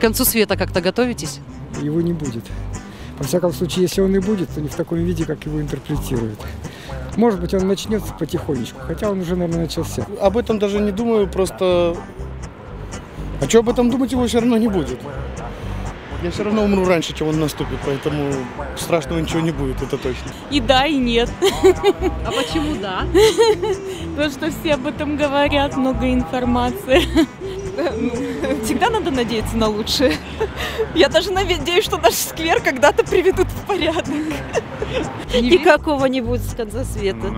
К концу света как-то готовитесь? Его не будет. Во всяком случае, если он и будет, то не в таком виде, как его интерпретируют. Может быть, он начнется потихонечку, хотя он уже, наверное, начался. Об этом даже не думаю, просто... А что об этом думать, его все равно не будет. Я все равно умру раньше, чем он наступит, поэтому страшного ничего не будет, это точно. И да, и нет. А почему да? Потому что все об этом говорят, много информации. Всегда надо надеяться на лучшее. Я даже надеюсь, что наш сквер когда-то приведут в порядок. Никакого не будет с конца света.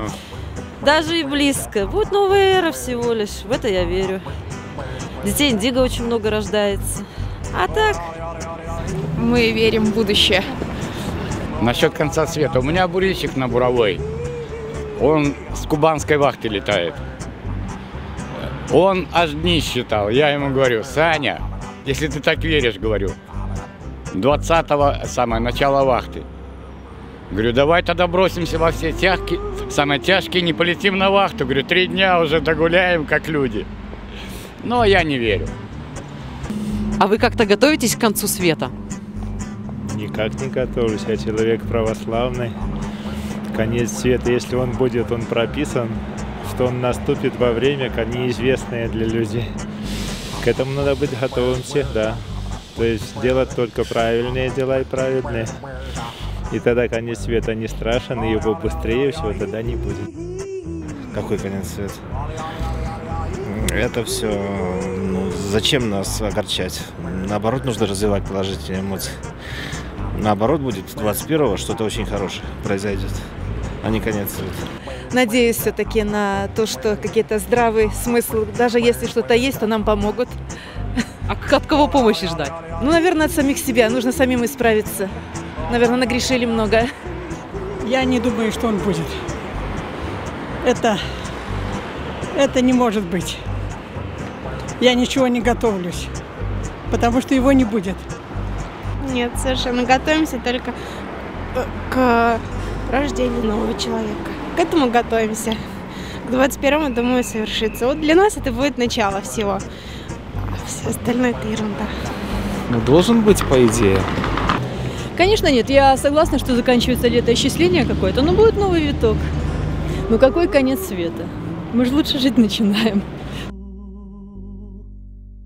Даже и близко. Будет новая эра всего лишь. В это я верю. Детей индиго очень много рождается. А так, Мы верим в будущее. Насчет конца света. У меня бурильщик на буровой. Он с кубанской вахты летает. Он аж дни считал. Я ему говорю, Саня, если ты так веришь, говорю, 20-го самое начало вахты. Говорю, давай тогда бросимся во все тяжкие, самые тяжкие, не полетим на вахту. Говорю, три дня уже догуляем, как люди. Но я не верю. А вы как-то готовитесь к концу света? Никак не готовлюсь, я человек православный. Конец света, если он будет, он прописан, что он наступит во время, неизвестное для людей. К этому надо быть готовым всегда. То есть делать только правильные дела и праведные. И тогда конец света не страшен, и его быстрее всего тогда не будет. Какой конец света? Это все, ну, зачем нас огорчать? Наоборот, нужно развивать положительные эмоции. Наоборот, будет 21-го что-то очень хорошее произойдет, а не конец света. Надеюсь все-таки на то, что какие-то здравый смысл, даже если что-то есть, то нам помогут. А к- от кого помощи ждать? Ну, наверное, от самих себя. Нужно самим исправиться. Наверное, нагрешили много. Я не думаю, что он будет. Это, это не может быть. Я ничего не готовлюсь, потому что его не будет. Нет, совершенно готовимся только э, к рождению нового человека. К этому готовимся. К 21-му, думаю, совершится. Вот для нас это будет начало всего. А все остальное это ерунда. Ну, должен быть, по идее. конечно, нет. Я согласна, что заканчивается летоисчисление какое-то, но будет новый виток. Ну какой конец света? Мы же лучше жить начинаем.